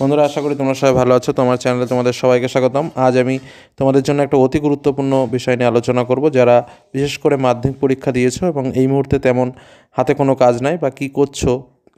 বন্ধুরা, আশা করি তোমরা সবাই ভালো আছো। তোমার চ্যানেলে তোমাদের সবাইকে স্বাগতম। আজ আমি তোমাদের জন্য একটা অতি গুরুত্বপূর্ণ বিষয় নিয়ে আলোচনা করব, যারা বিশেষ করে মাধ্যমিক পরীক্ষা দিয়েছ এবং এই মুহূর্তে তেমন হাতে কোনো কাজ নাই বা কী করছ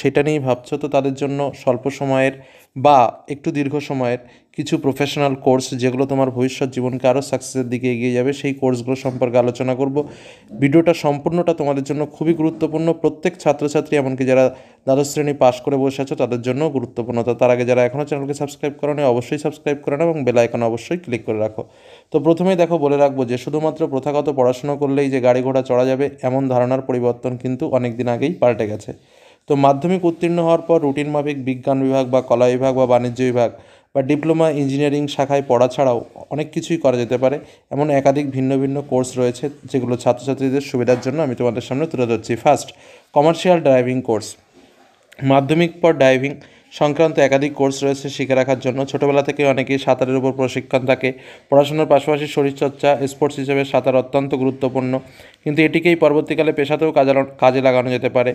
সেটা নিয়েই ভাবছ? তো তাদের জন্য স্বল্প সময়ের বা একটু দীর্ঘ সময়ের কিছু প্রফেশনাল কোর্স যেগুলো তোমার ভবিষ্যৎ জীবনকে আরও সাকসেসের দিকে এগিয়ে যাবে, সেই কোর্সগুলো সম্পর্কে আলোচনা করব। ভিডিওটা সম্পূর্ণটা তোমাদের জন্য খুবই গুরুত্বপূর্ণ। প্রত্যেক ছাত্রছাত্রী, এমনকি যারা দ্বাদশ শ্রেণি পাশ করে বসে আছো, তাদের জন্য গুরুত্বপূর্ণ। তো তার আগে যারা এখনও চ্যানেলকে সাবস্ক্রাইব করো অবশ্যই সাবস্ক্রাইব করে নাও এবং বেল আইকন অবশ্যই ক্লিক করে রাখো। তো প্রথমেই দেখো, বলে রাখব যে শুধুমাত্র প্রথাগত পড়াশোনা করলেই যে গাড়ি ঘোড়া চড়া যাবে, এমন ধারণার পরিবর্তন কিন্তু অনেক দিন আগেই পাল্টে গেছে। তো মাধ্যমিক উত্তীর্ণ হওয়ার পর রুটিন মাফিক, বিজ্ঞান বিভাগ বা কলা বিভাগ বা বাণিজ্য বিভাগ বা ডিপ্লোমা ইঞ্জিনিয়ারিং শাখায় পড়া ছাড়াও অনেক কিছুই করা যেতে পারে। এমন একাধিক ভিন্ন ভিন্ন কোর্স রয়েছে যেগুলো ছাত্রছাত্রীদের সুবিধার জন্য আমি তোমাদের সামনে তুলে ধরছি। ফার্স্ট কমার্শিয়াল ড্রাইভিং কোর্স মাধ্যমিক পর ড্রাইভিং সংক্রান্ত একাধিক কোর্স রয়েছে শিখে রাখার জন্য। ছোটবেলা থেকে অনেকেই সাঁতারের উপর প্রশিক্ষণ থাকে। পড়াশোনার পাশাপাশি শরীরচর্চা, স্পোর্টস হিসেবে সাঁতার অত্যন্ত গুরুত্বপূর্ণ। কিন্তু এটিকেই পরবর্তীকালে পেশাতেও কাজে লাগানো যেতে পারে।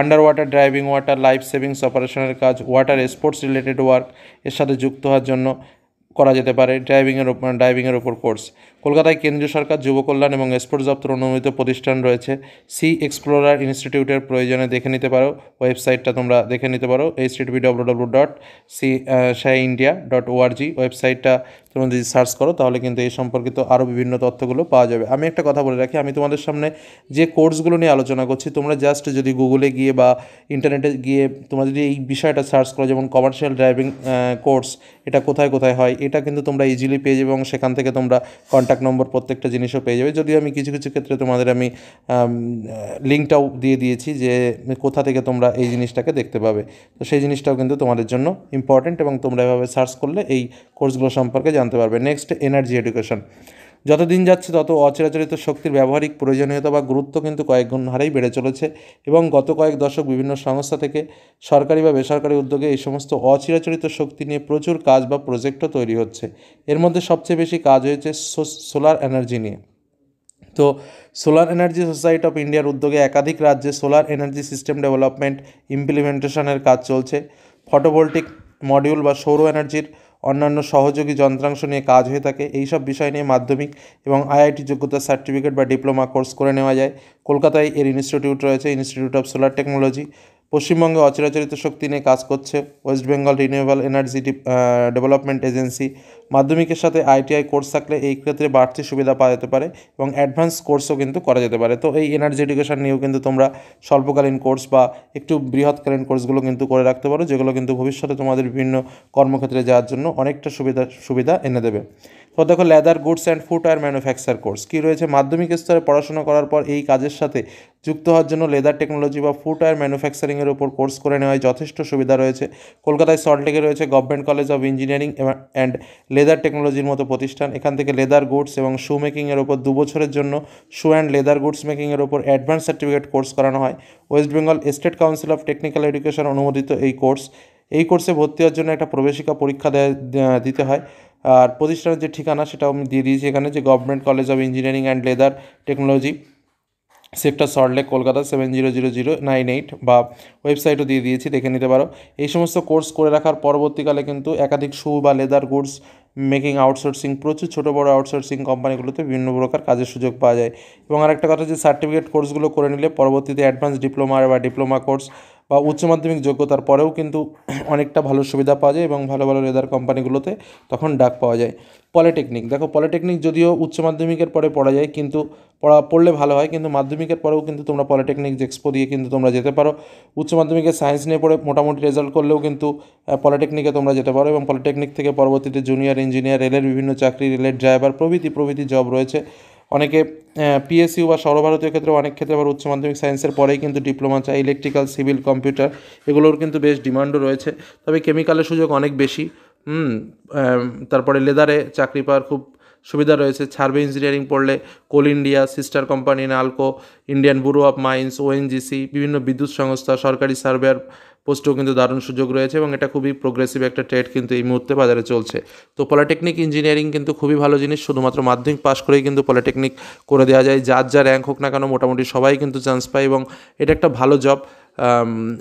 Under water driving, water life savings অপারেশনের কাজ, ওয়াটার স্পোর্টস রিলেটেড ওয়ার্ক এর সাথে যুক্ত হওয়ার জন্য করা যেতে পারে ড্রাইভিংয়ের ড্রাইভিংয়ের ওপর কোর্স কলকাতায় কেন্দ্রীয় সরকার, যুব কল্যাণ এবং স্পোর্টস দপ্তর অনুমোদিত প্রতিষ্ঠান রয়েছে। সি এক্সপ্লোরার ইনস্টিটিউটের প্রয়োজনে দেখে নিতে পারো ওয়েবসাইটটা তোমরা দেখে নিতে পারো H T W dot C Sai India dot org ওয়েবসাইটটা তোমরা যদি সার্চ করো, তাহলে কিন্তু এই সম্পর্কিত আরও বিভিন্ন তথ্যগুলো পাওয়া যাবে। আমি একটা কথা বলে রাখি, আমি তোমাদের সামনে যে কোর্সগুলো নিয়ে আলোচনা করছি, তোমরা জাস্ট যদি গুগলে গিয়ে বা ইন্টারনেটে গিয়ে তোমরা যদি এই বিষয়টা সার্চ করো, যেমন কমার্শিয়াল ড্রাইভিং কোর্স এটা কোথায় কোথায় হয়, এটা কিন্তু তোমরা ইজিলি পেয়ে যাবে এবং সেখান থেকে তোমরা কন্ট্যাক্ট নম্বর প্রত্যেকটা জিনিসও পেয়ে যাবে। যদিও আমি কিছু কিছু ক্ষেত্রে তোমাদের আমি লিঙ্কটাও দিয়ে দিয়েছি যে কোথা থেকে তোমরা এই জিনিসটাকে দেখতে পাবে। তো সেই জিনিসটাও কিন্তু তোমাদের জন্য ইম্পর্ট্যান্ট এবং তোমরা এভাবে সার্চ করলে এই কোর্সগুলো সম্পর্কে জানতে পারবে। নেক্সট এনার্জি এডুকেশন যত দিন যাচ্ছে তত অচিরাচরিত শক্তির ব্যবহারিক প্রয়োজনীয়তা বা গুরুত্ব কিন্তু কয়েক গুণ হারেই বেড়ে চলেছে এবং গত কয়েক দশক বিভিন্ন সংস্থা থেকে সরকারি বা বেসরকারি উদ্যোগে এই সমস্ত অচিরাচরিত শক্তি নিয়ে প্রচুর কাজ বা প্রজেক্টও তৈরি হচ্ছে। এর মধ্যে সবচেয়ে বেশি কাজ হয়েছে সোলার এনার্জি নিয়ে। তো সোলার এনার্জি সোসাইটি অফ ইন্ডিয়ার উদ্যোগে একাধিক রাজ্যে সোলার এনার্জি সিস্টেম ডেভেলপমেন্ট ইমপ্লিমেন্টেশনের কাজ চলছে। ফটোভোল্টিক মডিউল বা সৌর এনার্জির অন্যান্য সহযোগী যন্ত্রাংশ নিয়ে কাজ হয়ে থাকে। এই সব বিষয় নিয়ে মাধ্যমিক এবং আইআইটি যোগ্যতা সার্টিফিকেট বা ডিপ্লোমা কোর্স করে নেওয়া যায়। কলকাতায় এর ইনস্টিটিউট রয়েছে, ইনস্টিটিউট অফ সোলার টেকনোলজি। পশ্চিমবঙ্গে অচিরাচরিত শক্তি নিয়ে কাজ করছে west Bengal renewable energy development agency. মাধ্যমিকের সাথে আইটিআই কোর্স থাকলে এই ক্ষেত্রে বাড়তি সুবিধা পাওয়া যেতে পারে এবং অ্যাডভান্স কোর্সও কিন্তু করা যেতে পারে। তো এই এনার্জি এডুকেশন নিয়েও কিন্তু তোমরা স্বল্পকালীন কোর্স বা একটু বৃহৎকালীন কোর্সগুলো কিন্তু করে রাখতে পারো, যেগুলো কিন্তু ভবিষ্যতে তোমাদের বিভিন্ন কর্মক্ষেত্রে যাওয়ার জন্য অনেকটা সুবিধা সুবিধা এনে দেবে। তো দেখো leather goods and footwear manufacture course কী রয়েছে? মাধ্যমিক স্তরে পড়াশোনা করার পর এই কাজের সাথে যুক্ত হওয়ার জন্য লেদার টেকনোলজি বা ফুটওয়্যার ম্যানুফ্যাকচারিংয়ের উপর কোর্স করে নেওয়ায় যথেষ্ট সুবিধা রয়েছে। কলকাতায় সল্টলেকে রয়েছে government college of engineering and leather টেকনোলজির মতো প্রতিষ্ঠান। এখান থেকে লেদার গুডস এবং শু মেকিংয়ের ওপর দু বছরের জন্য শু অ্যান্ড লেদার গুডস মেকিংয়ের ওপর অ্যাডভান্স সার্টিফিকেট কোর্স করানো হয়। West Bengal state council of technical education অনুমোদিত এই কোর্স এই কোর্সে ভর্তি হওয়ার জন্য একটা প্রবেশিকা পরীক্ষা দিতে হয়। আর প্রতিষ্ঠানের যে ঠিকানা সেটাও আমি দিয়ে দিয়েছি এখানে, যে government college of engineering and leather technology sector Salt Lake Kolkata seven zero zero zero nine eight বা ওয়েবসাইটও দিয়ে দিয়েছি, দেখে নিতে পারো। এই সমস্ত কোর্স করে রাখার পরবর্তীকালে কিন্তু একাধিক শু বা লেদার গুডস মেকিং, আউটসোর্সিং, প্রচুর ছোটো বড়ো আউটসোর্সিং কোম্পানিগুলোতে বিভিন্ন প্রকার কাজের সুযোগ পাওয়া যায়। এবং আরেকটা কথা যে সার্টিফিকেট কোর্সগুলো করে নিলে পরবর্তীতে অ্যাডভান্স ডিপ্লোমা বা ডিপ্লোমা কোর্স বা উচ্চ মাধ্যমিক যোগ্যতার পরেও কিন্তু অনেকটা ভালো সুবিধা পাওয়া যায় এবং ভালো ভালো লেদার কোম্পানিগুলোতে তখন ডাক পাওয়া যায়। পলিটেকনিক দেখো পলিটেকনিক যদিও উচ্চ মাধ্যমিকের পরে পড়া যায়, কিন্তু পড়া, পড়লে ভালো হয়, কিন্তু মাধ্যমিকের পরেও কিন্তু তোমরা পলিটেকনিক এক্সপো দিয়ে কিন্তু তোমরা যেতে পারো। উচ্চ মাধ্যমিকে সায়েন্স নিয়ে পড়ে মোটামুটি রেজাল্ট করলেও কিন্তু পলিটেকনিকে তোমরা যেতে পারো এবং পলিটেকনিক থেকে পরবর্তীতে জুনিয়র ইঞ্জিনিয়ার রেলের বিভিন্ন চাকরি রেলের ড্রাইভার প্রভৃতি প্রভৃতি জব রয়েছে। অনেকে পিএসইউ বা সর্বভারতীয় ক্ষেত্রে অনেক ক্ষেত্রে আবার উচ্চ মাধ্যমিক সায়েন্সের পরেই কিন্তু ডিপ্লোমা চাই ইলেকট্রিক্যাল সিভিল কম্পিউটার এগুলোর কিন্তু বেশ ডিমান্ডও রয়েছে। তবে কেমিক্যালের সুযোগ অনেক বেশি তারপরে লেদারে চাকরি পাওয়ার খুব সুবিধা রয়েছে। সার্ভে ইঞ্জিনিয়ারিং পড়লে coal India sister company Nalco Indian bureau of mines ONGC বিভিন্ন বিদ্যুৎ সংস্থা, সরকারি সার্ভেয়ার পোস্টেও কিন্তু দারুণ সুযোগ রয়েছে এবং এটা খুবই প্রোগ্রেসিভ একটা ট্রেড কিন্তু এই মুহূর্তে বাজারে চলছে। তো পলিটেকনিক ইঞ্জিনিয়ারিং কিন্তু খুবই ভালো জিনিস, শুধুমাত্র মাধ্যমিক পাস করেই কিন্তু পলিটেকনিক করে দেওয়া যায়। যার যা র্যাঙ্ক হোক না কেন, মোটামুটি সবাই কিন্তু চান্স পায় এবং এটা একটা ভালো জব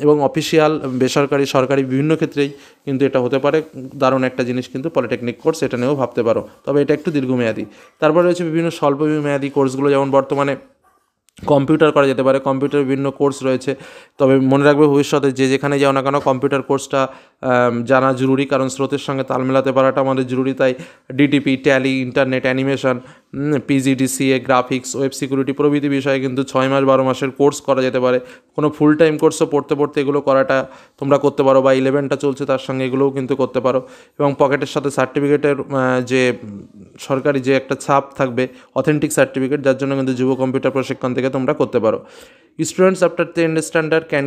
এবং অফিসিয়াল বেসরকারি, সরকারি বিভিন্ন ক্ষেত্রেই কিন্তু এটা হতে পারে। দারুণ একটা জিনিস কিন্তু পলিটেকনিক কোর্স এটা নিয়েও ভাবতে পারো। তবে এটা একটু দীর্ঘমেয়াদী। তারপর রয়েছে বিভিন্ন স্বল্প মেয়াদী কোর্সগুলো যেমন বর্তমানে কম্পিউটার করা যেতে পারে, কম্পিউটার বিভিন্ন কোর্স রয়েছে। তবে মনে রাখবে ভবিষ্যতে যে যেখানে যাও না কেন কম্পিউটার কোর্সটা জানা জরুরি, কারণ স্রোতের সঙ্গে তাল মেলাতে পারাটা আমাদের জরুরি। তাই DTP tally internet animation PGDCA graphics web security প্রভৃতি বিষয়ে কিন্তু ছয় মাস বারো মাসের কোর্স করা যেতে পারে। কোনো ফুল টাইম কোর্সও পড়তে পড়তে এগুলো করাটা তোমরা করতে পারো বা ইলেভেনটা চলছে তার সঙ্গে এগুলোও কিন্তু করতে পারো। এবং পকেটের সাথে সার্টিফিকেটের যে সরকারি যে একটা ছাপ থাকবে অথেন্টিক সার্টিফিকেট যার জন্য কিন্তু যুব কম্পিউটার প্রশিক্ষণ থেকে তোমরা করতে পারো। Students after ten standard can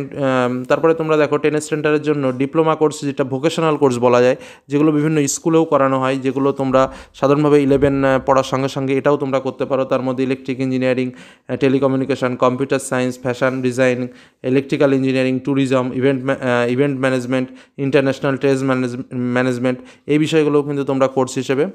তারপরে তোমরা দেখো টেন স্ট্যান্ডার্ডের জন্য ডিপ্লোমা কোর্স, যেটা ভোকেশনাল কোর্স বলা যায়, যেগুলো বিভিন্ন স্কুলেও করানো হয়, যেগুলো তোমরা সাধারণভাবে ইলেভেন পড়ার সঙ্গে সঙ্গে এটাও তোমরা করতে পারো। তার মধ্যে electric engineering telecommunication computer science fashion design electrical engineering tourism event event management international trade management এই বিষয়গুলোও কিন্তু তোমরা কোর্স হিসেবে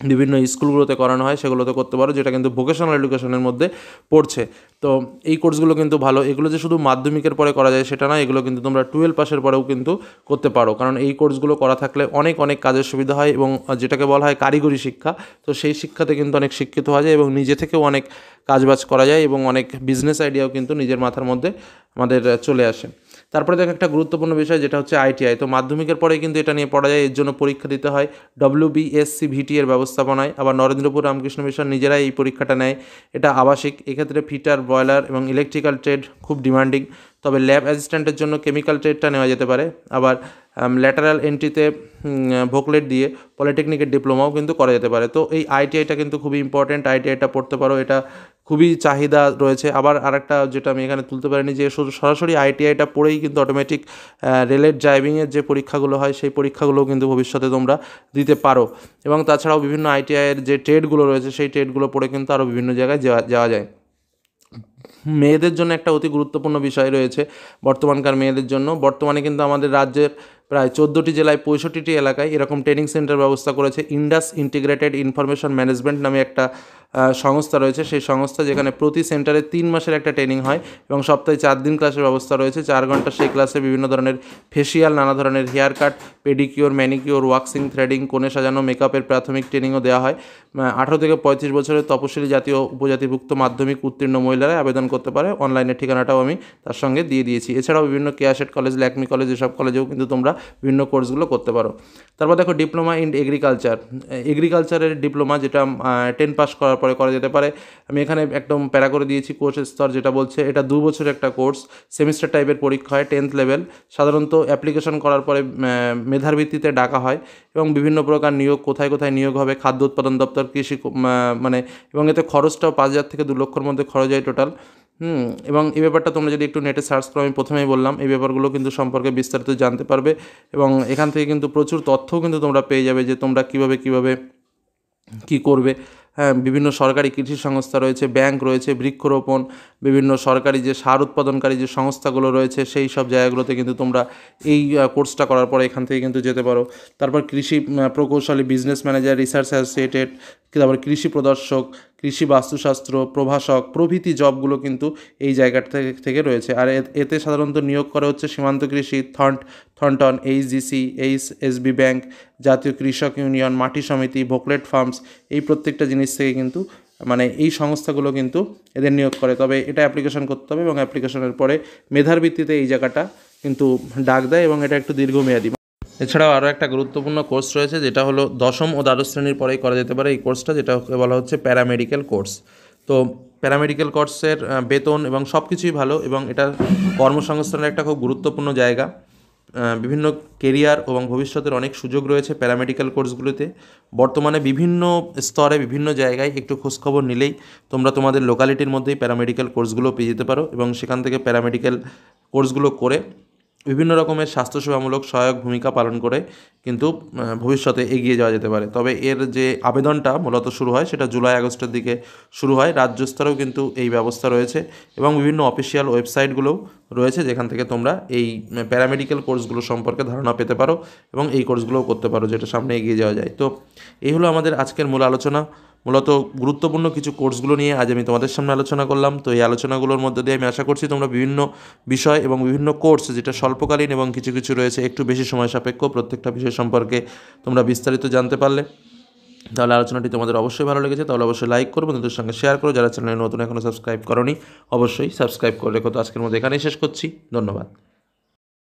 বিভিন্ন স্কুলগুলোতে করানো হয়, সেগুলোতে করতে পারো, যেটা কিন্তু ভোকেশনাল এডুকেশনের মধ্যে পড়ছে। তো এই কোর্সগুলো কিন্তু ভালো। এগুলো যে শুধু মাধ্যমিকের পরে করা যায় সেটা না, এগুলো কিন্তু তোমরা টুয়েলভ পাসের পরেও কিন্তু করতে পারো। কারণ এই কোর্সগুলো করা থাকলে অনেক অনেক কাজের সুবিধা হয় এবং যেটাকে বলা হয় কারিগরি শিক্ষা। তো সেই শিক্ষাতে কিন্তু অনেক শিক্ষিত হওয়া যায় এবং নিজে থেকেও অনেক কাজবাজ করা যায় এবং অনেক বিজনেস আইডিয়াও কিন্তু নিজের মাথার মধ্যে আমাদের চলে আসে। তারপরে দেখো একটা গুরুত্বপূর্ণ বিষয় যেটা হচ্ছে আইটিআই তো মাধ্যমিকের পরে কিন্তু এটা নিয়ে পড়া যায়, এর জন্য পরীক্ষা দিতে হয়। ডব্লিউ বিএসসি ভিটি এর ব্যবস্থাপনায়, আবার নরেন্দ্রপুর রামকৃষ্ণ মিশন নিজেরাই এই পরীক্ষাটা নেয়। এটা আবাসিক, এক্ষেত্রে ফিটার, ব্রয়লার এবং ইলেকট্রিক্যাল ট্রেড খুব ডিমান্ডিং তবে ল্যাব অ্যাসিস্ট্যান্টের জন্য কেমিক্যাল ট্রেডটা নেওয়া যেতে পারে। আবার ল্যাটারাল এন্ট্রিতে ভোকলেট দিয়ে পলিটেকনিকের ডিপ্লোমাও কিন্তু করা যেতে পারে। তো এই আইটিআইটা কিন্তু খুবই ইম্পর্টেন্ট আইটিআইটা পড়তে পারো, এটা খুবই চাহিদা রয়েছে। আবার আরেকটা যেটা আমি এখানে তুলতে পারিনি, যে সরাসরি আইটিআইটা পড়েই কিন্তু অটোমেটিক রেলের ড্রাইভিংয়ের যে পরীক্ষাগুলো হয়, সেই পরীক্ষাগুলোও কিন্তু ভবিষ্যতে তোমরা দিতে পারো। এবং তাছাড়াও বিভিন্ন আইটিআইয়ের যে ট্রেডগুলো রয়েছে, সেই ট্রেডগুলো পড়ে কিন্তু আরও বিভিন্ন জায়গায় যাওয়া যাওয়া যায়। মেয়েদের জন্য একটা অতি গুরুত্বপূর্ণ বিষয় রয়েছে বর্তমানকার মেয়েদের জন্য। বর্তমানে কিন্তু আমাদের রাজ্যের প্রায় চোদ্দোটি জেলায় পঁয়ষট্টিটি এলাকায় এরকম ট্রেনিং সেন্টার ব্যবস্থা করেছে ইন্ডাস ইন্টিগ্রেটেড ইনফরমেশন ম্যানেজমেন্ট নামে একটা সংস্থা রয়েছে। সেই সংস্থা যেখানে প্রতি সেন্টারে তিন মাসের একটা ট্রেনিং হয় এবং সপ্তাহে চার দিন ক্লাসের ব্যবস্থা রয়েছে। চার ঘণ্টা সেই ক্লাসে বিভিন্ন ধরনের ফেসিয়াল, নানা ধরনের hair cut, pedicure, manicure, waxing, threading, কোণে সাজানো, মেকআপের প্রাথমিক ট্রেনিংও দেওয়া হয়। আঠারো থেকে পঁয়ত্রিশ বছরের তপশিলি জাতীয় উপজাতিভুক্ত মাধ্যমিক উত্তীর্ণ মহিলারা আবেদন করতে পারে। অনলাইনের ঠিকানাটাও আমি তার সঙ্গে দিয়ে দিয়েছি। এছাড়াও বিভিন্ন কেয়াশেট কলেজ, ল্যাকমি কলেজ, এসব কলেজেও কিন্তু তোমরা বিভিন্ন কোর্সগুলো করতে পারো। তারপর দেখো ডিপ্লোমা ইন এগ্রিকালচার। এগ্রিকালচারের ডিপ্লোমা যেটা টেন পাস করার পরে করা যেতে পারে। আমি এখানে একদম প্যারা করে দিয়েছি কোর্সের স্তর যেটা বলছে। এটা দু বছরের একটা কোর্স, সেমিস্টার টাইপের পরীক্ষা হয়, টেন্থ লেভেল। সাধারণত অ্যাপ্লিকেশন করার পরে মেধার ভিত্তিতে ডাকা হয় এবং বিভিন্ন প্রকার নিয়োগ, কোথায় কোথায় নিয়োগ হবে, খাদ্য উৎপাদন দপ্তর, কৃষি মানে এবং এতে খরচটাও পাঁচ হাজার থেকে দু লক্ষর মধ্যে খরচ হয় টোটাল হুম, এবং এই ব্যাপারটা তোমরা যদি একটু নেটে সার্চ করো, আমি প্রথমেই বললাম, এই ব্যাপারগুলো কিন্তু সম্পর্কে বিস্তারিত জানতে পারবে এবং এখান থেকে কিন্তু প্রচুর তথ্যও কিন্তু তোমরা পেয়ে যাবে যে তোমরা কীভাবে কীভাবে কী করবে। হ্যাঁ বিভিন্ন সরকারি কৃষি সংস্থা রয়েছে, ব্যাংক রয়েছে, বৃক্ষরোপণ, বিভিন্ন সরকারি যে সার উৎপাদনকারী যে সংস্থাগুলো রয়েছে, সেই সব জায়গাগুলোতে কিন্তু তোমরা এই কোর্সটা করার পরে এখান থেকে কিন্তু যেতে পারো। তারপর কৃষি প্রকৌশলী বিজনেস ম্যানেজার রিসার্চ অ্যাসোসিয়েটেড তারপর কৃষি প্রদর্শক কৃষি, বাস্তুশাস্ত্র, প্রভাষক, প্রভৃতি জবগুলো কিন্তু এই জায়গাটা থেকে থেকে রয়েছে। আর এতে সাধারণত নিয়োগ করা হচ্ছে সীমান্ত কৃষি, থন্ট, থন্টন এইচডিসি এইচ এসবি ব্যাংক, জাতীয় কৃষক ইউনিয়ন, মাটি সমিতি, ভোকলেট ফার্মস, এই প্রত্যেকটা জিনিস থেকে কিন্তু মানে এই সংস্থাগুলো কিন্তু এদের নিয়োগ করে। তবে এটা অ্যাপ্লিকেশন করতে হবে এবং অ্যাপ্লিকেশনের পরে মেধার ভিত্তিতে এই জায়গাটা কিন্তু ডাক দেয় এবং এটা একটু দীর্ঘমেয়াদী। এছাড়াও আরও একটা গুরুত্বপূর্ণ কোর্স রয়েছে, যেটা হলো দশম ও দ্বাদশ শ্রেণির পরেই করা যেতে পারে এই কোর্সটা, যেটা বলা হচ্ছে প্যারামেডিক্যাল কোর্স। তো প্যারামেডিক্যাল কোর্সের বেতন এবং সব কিছুই ভালো এবং এটা কর্মসংস্থানের একটা খুব গুরুত্বপূর্ণ জায়গা। বিভিন্ন কেরিয়ার এবং ভবিষ্যতের অনেক সুযোগ রয়েছে প্যারামেডিক্যাল কোর্সগুলোতে। বর্তমানে বিভিন্ন স্তরে, বিভিন্ন জায়গায় একটু খোঁজখবর নিলেই তোমরা তোমাদের লোকালিটির মধ্যেই প্যারামেডিক্যাল কোর্সগুলো পেয়ে যেতে পারো এবং সেখান থেকে প্যারামেডিক্যাল কোর্সগুলো করে বিভিন্ন রকমের স্বাস্থ্যসেবামূলক সহায়ক ভূমিকা পালন করে কিন্তু ভবিষ্যতে এগিয়ে যাওয়া যেতে পারে। তবে এর যে আবেদনটা মূলত শুরু হয় সেটা জুলাই আগস্টের দিকে শুরু হয়। রাজ্য স্তরেও কিন্তু এই ব্যবস্থা রয়েছে এবং বিভিন্ন অফিসিয়াল ওয়েবসাইটগুলোও রয়েছে যেখান থেকে তোমরা এই প্যারামেডিক্যাল কোর্সগুলো সম্পর্কে ধারণা পেতে পারো এবং এই কোর্সগুলোও করতে পারো যেটা সামনে এগিয়ে যাওয়া যায়। তো এই হলো আমাদের আজকের মূল আলোচনা। মূলত গুরুত্বপূর্ণ কিছু কোর্সগুলো নিয়ে আজ আমি তোমাদের সামনে আলোচনা করলাম। তো এই আলোচনাগুলোর মধ্যে দিয়ে আমি আশা করছি তোমরা বিভিন্ন বিষয় এবং বিভিন্ন কোর্স যেটা স্বল্পকালীন এবং কিছু কিছু রয়েছে, একটু বেশি সময় সাপেক্ষ প্রত্যেকটা বিষয় সম্পর্কে তোমরা বিস্তারিত জানতে পারলে। তাহলে আলোচনাটি তোমাদের অবশ্যই ভালো লেগেছে, তাহলে অবশ্যই লাইক করো, বন্ধুদের সঙ্গে শেয়ার করো। যারা চ্যানেলে নতুন এখনও সাবস্ক্রাইব করনি, অবশ্যই সাবস্ক্রাইব করে রেখো। তো আজকের মধ্যে এখানেই শেষ করছি। ধন্যবাদ।